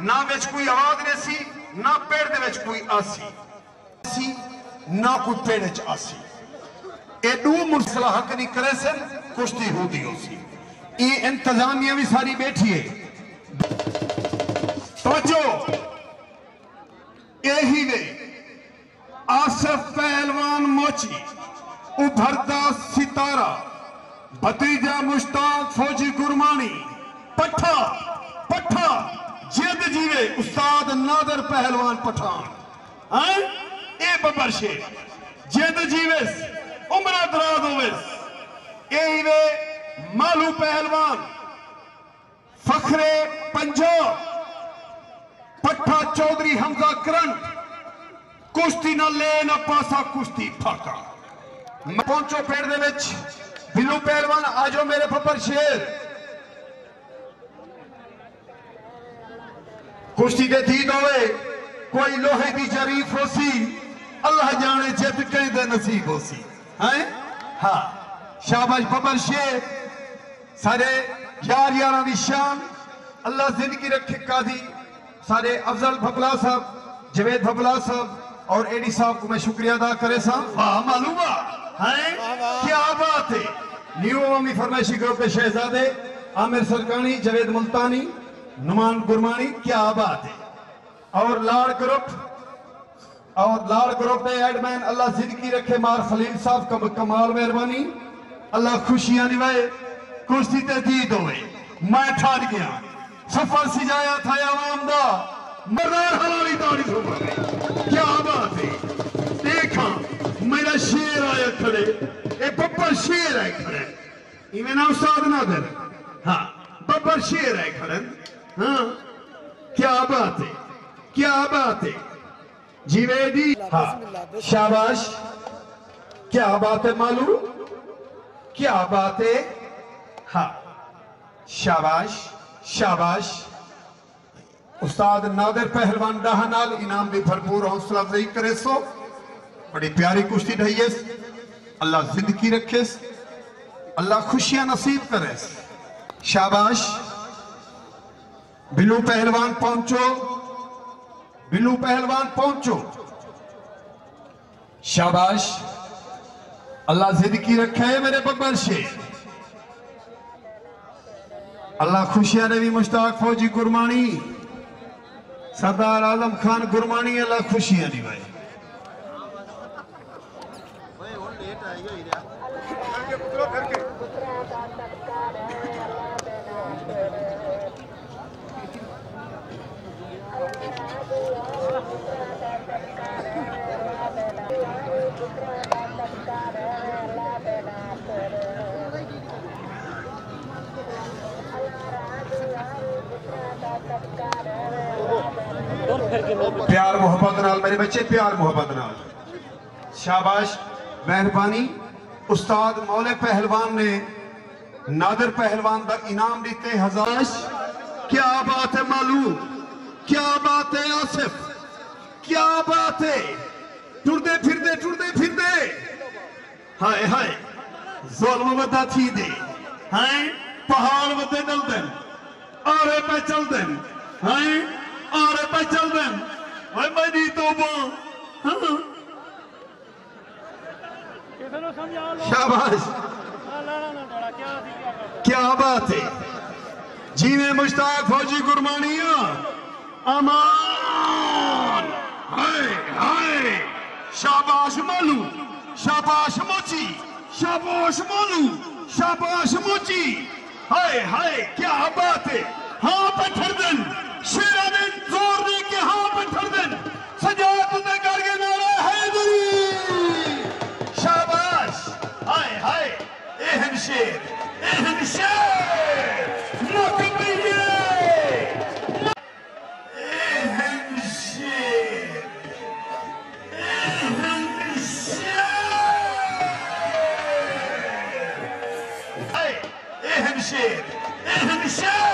ਨਾ ਵਿੱਚ ਕੋਈ ਆਵਾਜ਼ ਨਹੀਂ ਸੀ ਨਾ ਪੇੜ ਦੇ ਵਿੱਚ ਕੋਈ ਆਸੀ ਸੀ ਨਾ ਕੋਈ ਪੇੜ ਵਿੱਚ ਆਸੀ एडू मुरसला हक नहीं करे सन कुश्ती होती हो सी ये इंतजामिया भी सारी बैठी है तवज्जो यही वे आसिफ पहलवान मोची उभरता सितारा भतीजा मुश्ताक फौजी गुरमानी जीवे उस्ताद नादर पहलवान पठान। ए बब्बर शेर जिद जीवेस, उम्र दराज होवेस। मालू पहलवान, फखरे पंजो पठा चौधरी हमजा करंट, कुश्ती ना ले ना पासा कुश्ती फाका। पहुंचो पेड़ दे बिलू पहलवान आजो मेरे बब्बर शेर कुश्ती के थी होवे कोई लोहे की शरीफ होसी अल्लाह जाने जित कहीं दे नसीब होसी। हैं? हाँ। शाबाश बबर शेख सारे यार यारा दी शान। अल्लाह ज़िंदगी रखे कादी। सारे अफजल भपला साहब, जवेद भपला साहब, और एडी साहब को मैं शुक्रिया अदा करे सा। वाह, मालूमा हैं? क्या बात है। न्यू ओमी फरमाइशी ग्रुप के शहजादे, आमिर सरकानी, जवेद मुल्तानी नुमान गुरमानी क्या बात है? और लाड़ ग्रुप और लाड़ ग्रुप के एडमैन अल्लाह ज़िंदगी रखे मार खलील साहब कम, कमाल मेहरबानी। अल्लाह खुशियाँ निभाए कुश्ती ते दीद होवे मैं ठार गया। सफ़र सजाया था आवाम दा मरदार हलाली दाढ़ी सुन क्या बात है? देखा मेरा शेर आया खड़े। ए बब्बर शेर है खड़े। इवें ना उस्ताद ना दे हाँ बब्बर शेर है खड़े। हाँ? क्या बात है? क्या बात है? जीवेदी? हाँ। शाबाश। क्या बात है मालूम? क्या बात है? हाँ। शाबाश। शाबाश। उस्ताद नादिर पहलवान डाह नाल इनाम भी भरपूर हौसला अफजाई करे सो। बड़ी प्यारी कुश्ती ढही अल्लाह ज़िंदगी रखे। अल्लाह खुशियाँ नसीब करे। शाबाश। बिल्लू पहलवान पहुंचो बिल्लू पहलवान पहुंचो। शाबाश। अल्लाह ज़िंदगी रखे मेरे बब्बर शेर अल्लाह खुशियाँ ने भी मुश्ताक फौजी गुरमानी, सरदार आलम खान गुरमानी, अल्लाह खुशियाँ नहीं भाई प्यार मोहब्बत नाल, मेरे बच्चे, प्यार मोहब्बत नाल। शाबाश, मेहरबानी। उस्ताद मौले पहलवान ने नादर पहलवान का इनाम दिते हज़ार। क्या बात है, मालूम क्या बात है आसिफ मुर्दाबाद टुरदे फिरदे टुरदे फिरदे। हाय हाय। जुल्म वदा थी दे। हैं पहाड़ वदे चलदन आरे पे चलदन हैं आरे पे चलदन ओए मेरी तौबा शाबाश। क्या बात है। जीवे मुश्ताक फौजी, गुरमानिया। अमान হায় হায়, সাবাস মালু, সাবাস মুচি, সাবাস মালু, সাবাস মুচি। হায় হায় क्या बात है हाँ पत्थर दिल Michele! Erra, Michele!